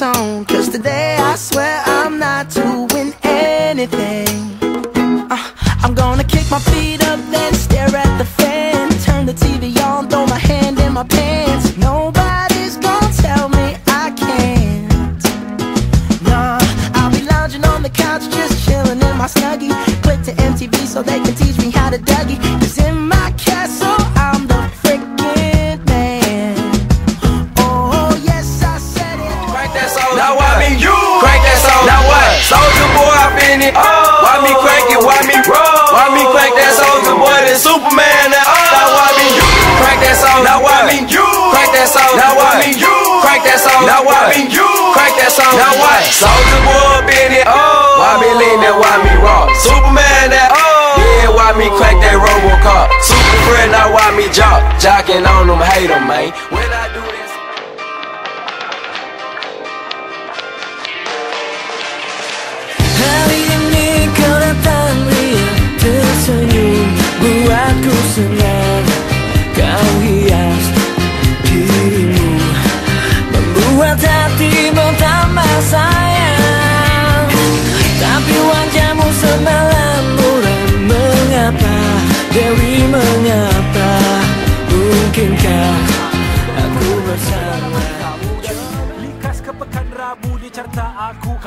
tone. Cause today I swear I'm not boy, I been. Why me crank it? Why me roll? Why me crank that Soulja Boy? That Superman. That Now uh, why me you? Crank that song. Now why me you? Crank that song. Now why me you? Crank that song. Now why me you? Crank that song. Now what? Soulja Boy, been it. Oh. Why me lean that? Why me rock? Superman. That oh. yeah. Why me crank that Robocop? Super friend. Now why me jock? Jocking on them, hate them, man. When I do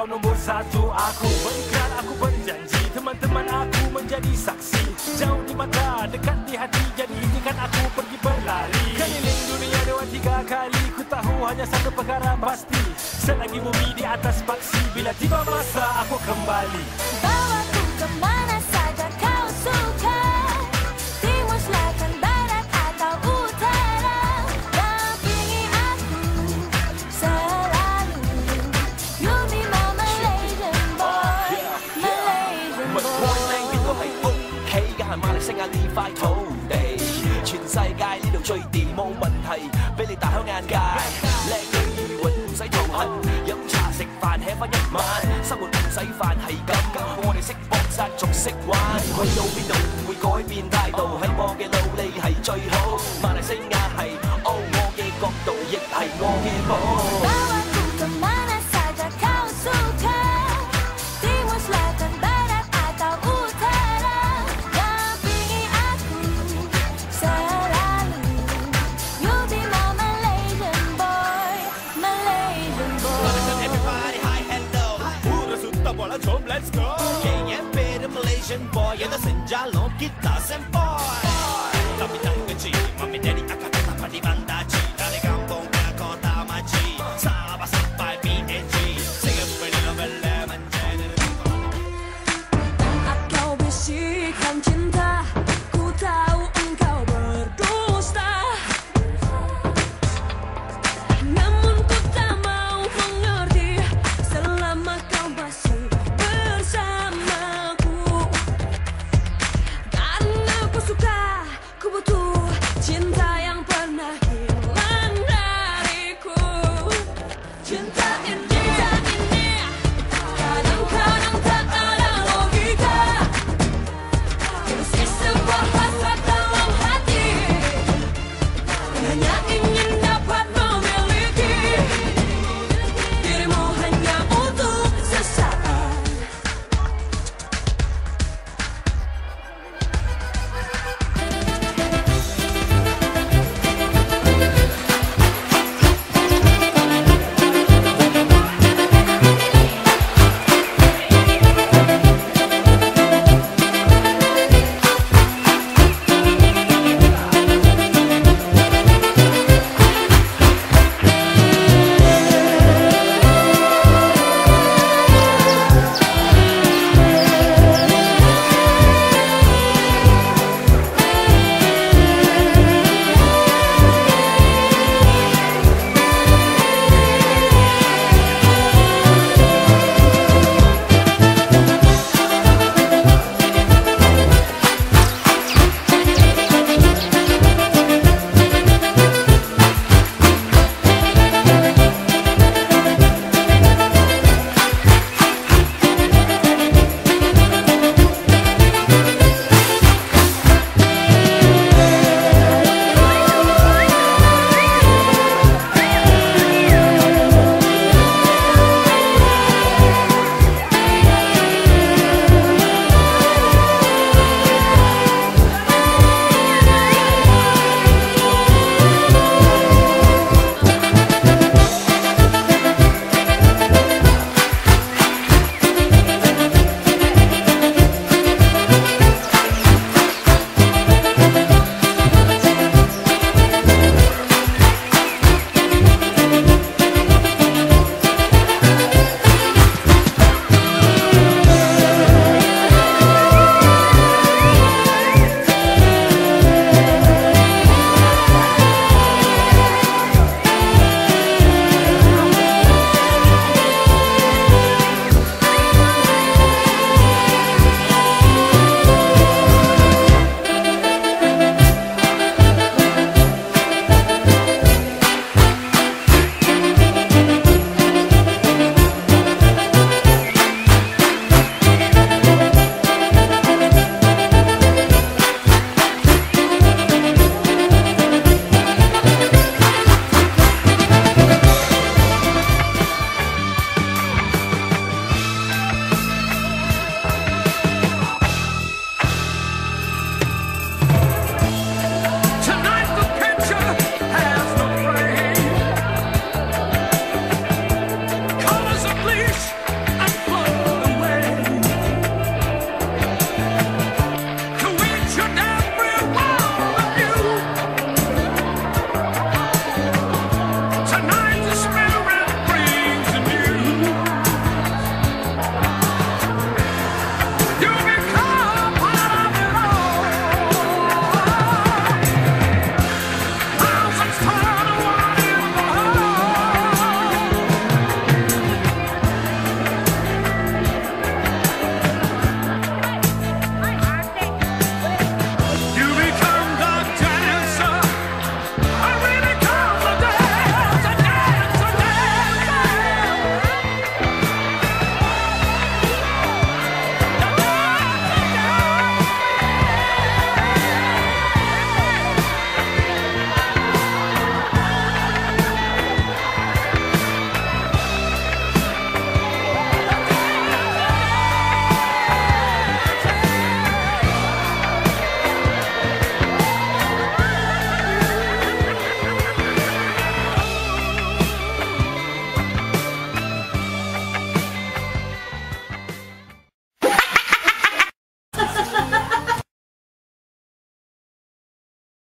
Kau nombor satu aku Berikrar aku berjanji. Teman-teman aku menjadi saksi. Jauh di mata, dekat di hati. Jadi izinkan aku pergi berlari. Keliling dunia dua tiga kali. Ku tahu hanya satu perkara pasti. Selagi bumi di atas paksi. Bila tiba masa aku kembali. Bawaku kemana 西亞呢塊土地。全世界呢度最掂冇問題，俾你大開眼界。靚女如雲唔使頭痕，飲茶食飯 hea 翻一晚，生活唔使飯係咁，我哋識搏殺仲識玩，去到邊度唔會改變態度，喺我嘅努力係最好。馬來西亞係哦，我嘅角度亦係我嘅宝。全在眼。